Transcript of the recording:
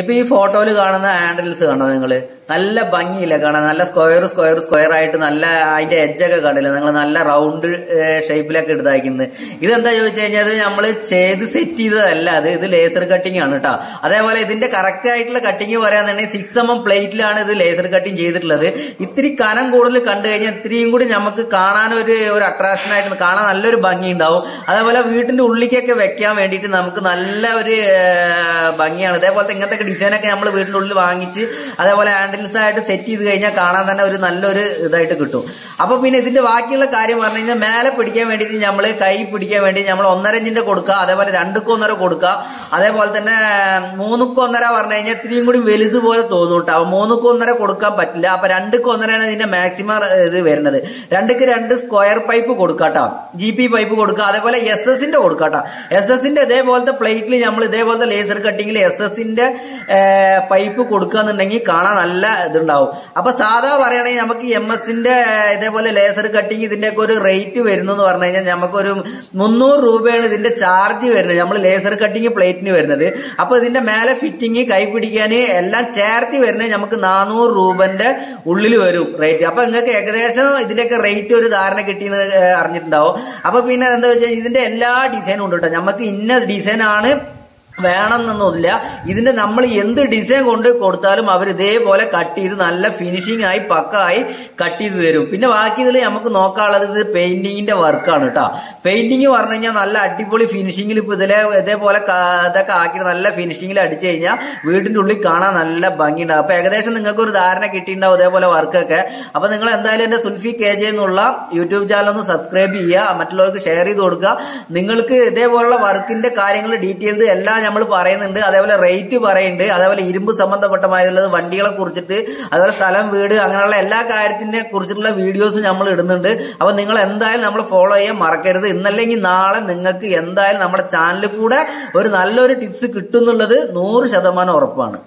ഇപ്പൊ ഈ ഫോട്ടോയിൽ കാണുന്ന ഹാൻഡിൽസ് കാണാം നിങ്ങൾ നല്ല ഭംഗിയില്ല കാണാൻ? നല്ല സ്ക്വയർ സ്ക്വയർ സ്ക്വയർ ആയിട്ട് നല്ല അതിന്റെ എഡ്ജൊക്കെ കണ്ടില്ല? നിങ്ങൾ നല്ല റൗണ്ട് ഷേപ്പിലൊക്കെ എടുത്താക്കുന്നത് ഇതെന്താ ചോദിച്ചു കഴിഞ്ഞാൽ നമ്മൾ ചെയ്ത് സെറ്റ് ചെയ്തതല്ല. അത് ഇത് ലേസർ കട്ടിംഗ് ആണ് കേട്ടോ അതേപോലെ ഇതിന്റെ കറക്റ്റ് ആയിട്ടുള്ള കട്ടിങ് പറയാന്നുണ്ടെങ്കിൽ സിക്സ് എം എം പ്ലേറ്റിലാണ് ഇത് ലേസർ കട്ടിങ് ചെയ്തിട്ടുള്ളത്. ഇത്തിരി കനം കൂടുതൽ കണ്ടു കഴിഞ്ഞാൽ ഇത്രയും കൂടി നമുക്ക് കാണാൻ ഒരു ഒരു അട്രാക്ഷൻ ആയിട്ട് കാണാൻ നല്ലൊരു ഭംഗി ഉണ്ടാവും. അതേപോലെ വീട്ടിന്റെ ഉള്ളിലേക്കൊക്കെ വെക്കാൻ വേണ്ടിയിട്ട് നമുക്ക് നല്ല ഒരു ഭംഗിയാണ്. അതേപോലത്തെ ഇങ്ങനത്തെ ഡിസൈനൊക്കെ നമ്മൾ വീടിന്റെ ഉള്ളിൽ വാങ്ങിച്ച് അതേപോലെ ഹാൻഡിൽസ് ആയിട്ട് സെറ്റ് ചെയ്ത് കഴിഞ്ഞാൽ കാണാൻ തന്നെ ഒരു നല്ലൊരു ഇതായിട്ട് കിട്ടും. അപ്പൊ പിന്നെ ഇതിന്റെ ബാക്കിയുള്ള കാര്യം പറഞ്ഞു കഴിഞ്ഞാൽ മേലെ പിടിക്കാൻ വേണ്ടിയിട്ട് നമ്മൾ കൈ പിടിക്കാൻ വേണ്ടി നമ്മൾ ഒന്നര ഇഞ്ചിന്റെ കൊടുക്കുക അതേപോലെ രണ്ടുക്ക് ഒന്നര കൊടുക്കുക അതേപോലെ തന്നെ മൂന്നുക്ക് ഒന്നര പറഞ്ഞു കഴിഞ്ഞാൽ ഇത്രയും കൂടി വലുതുപോലെ തോന്നും കേട്ടോ അപ്പൊ മൂന്നുക്ക് ഒന്നര കൊടുക്കാൻ പറ്റില്ല. അപ്പൊ രണ്ടുക്ക് ഒന്നരയാണ് ഇതിന്റെ മാക്സിമം ഇത് വരുന്നത്. രണ്ടുക്ക് രണ്ട് സ്ക്വയർ പൈപ്പ് കൊടുക്കാട്ടോ ജി പി പൈപ്പ് കൊടുക്കുക അതേപോലെ എസ് എസിന്റെ കൊടുക്കാട്ടോ എസ് എസിന്റെ ഇതേപോലത്തെ പ്ലേറ്റിൽ നമ്മൾ ഇതേപോലത്തെ ലേസർ കട്ടിങ്ങിൽ എസ് എസിന്റെ പൈപ്പ് കൊടുക്കുകയെന്നുണ്ടെങ്കിൽ കാണാൻ നല്ല ഇതുണ്ടാവും. അപ്പൊ സാധാ പറയുകയാണെങ്കിൽ നമുക്ക് എം എസിന്റെ ഇതേപോലെ ലേസർ കട്ടിങ് ഇതിന്റെയൊക്കെ ഒരു റേറ്റ് വരുന്നു എന്ന് പറഞ്ഞു കഴിഞ്ഞാൽ നമുക്കൊരു മുന്നൂറ് രൂപയാണ് ഇതിന്റെ ചാർജ് വരുന്നത്. നമ്മൾ ലേസർ കട്ടിങ് പ്ലേറ്റിന് വരുന്നത്. അപ്പൊ ഇതിന്റെ മേലെ ഫിറ്റിങ് കൈ പിടിക്കാൻ എല്ലാം ചേർത്തി വരുന്നത് നമുക്ക് നാനൂറ് രൂപന്റെ ഉള്ളിൽ വരും റേറ്റ്. അപ്പൊ നിങ്ങൾക്ക് ഏകദേശം ഇതിന്റെയൊക്കെ റേറ്റ് ഒരു ധാരണ കിട്ടിയെന്ന് അറിഞ്ഞിട്ടുണ്ടാവും. അപ്പൊ പിന്നെ എന്താ വെച്ചാൽ ഇതിന്റെ എല്ലാ ഡിസൈനും ഉണ്ട് കേട്ടോ. നമുക്ക് ഇന്ന ഡിസൈൻ ആണ് വേണം എന്നൊന്നുമില്ല ഇതിന്റെ നമ്മൾ എന്ത് ഡിസൈൻ കൊണ്ട് കൊടുത്താലും അവർ ഇതേപോലെ കട്ട് ചെയ്ത് നല്ല ഫിനിഷിംഗ് ആയി പക്കായി കട്ട് ചെയ്ത് തരും. പിന്നെ ബാക്കി ഇതിൽ നമുക്ക് നോക്കാനുള്ളത് ഇത് പെയിന്റിങ്ങിന്റെ വർക്കാണ് കേട്ടോ പെയിന്റിങ് പറഞ്ഞു കഴിഞ്ഞാൽ നല്ല അടിപൊളി ഫിനിഷിംഗിൽ ഇപ്പൊ ഇതിലെ ഇതേപോലെ ഇതൊക്കെ ആക്കി നല്ല ഫിനിഷിംഗിൽ അടിച്ചു കഴിഞ്ഞാൽ വീടിന്റെ ഉള്ളിൽ കാണാൻ നല്ല ഭംഗിയുണ്ടാവും. അപ്പൊ ഏകദേശം നിങ്ങൾക്ക് ഒരു ധാരണ കിട്ടിയിട്ടുണ്ടാവും ഇതേപോലെ വർക്കൊക്കെ അപ്പൊ നിങ്ങൾ എന്തായാലും എന്റെ സുൽഫി കെ ജെ എന്നുള്ള യൂട്യൂബ് ചാനൽ ഒന്ന് സബ്സ്ക്രൈബ് ചെയ്യുക മറ്റുള്ളവർക്ക് ഷെയർ ചെയ്ത് കൊടുക്കുക. നിങ്ങൾക്ക് ഇതേപോലുള്ള വർക്കിന്റെ കാര്യങ്ങൾ ഡീറ്റെയിൽസ് എല്ലാം നമ്മൾ പറയുന്നുണ്ട് അതേപോലെ റേറ്റ് പറയുന്നുണ്ട് അതേപോലെ ഇരുമ്പ് സംബന്ധപ്പെട്ടമായുള്ളത് വണ്ടികളെ കുറിച്ചിട്ട് അതേപോലെ സ്ഥലം വീട് അങ്ങനെയുള്ള എല്ലാ കാര്യത്തിനെ കുറിച്ചിട്ടുള്ള വീഡിയോസ് നമ്മൾ ഇടുന്നുണ്ട്. അപ്പൊ നിങ്ങൾ എന്തായാലും നമ്മൾ ഫോളോ ചെയ്യാൻ മറക്കരുത്. ഇന്നല്ലെങ്കിൽ നാളെ നിങ്ങൾക്ക് എന്തായാലും നമ്മുടെ ചാനലിൽ കൂടെ ഒരു നല്ലൊരു ടിപ്സ് കിട്ടുന്നുള്ളത് നൂറ് ശതമാനം ഉറപ്പാണ്.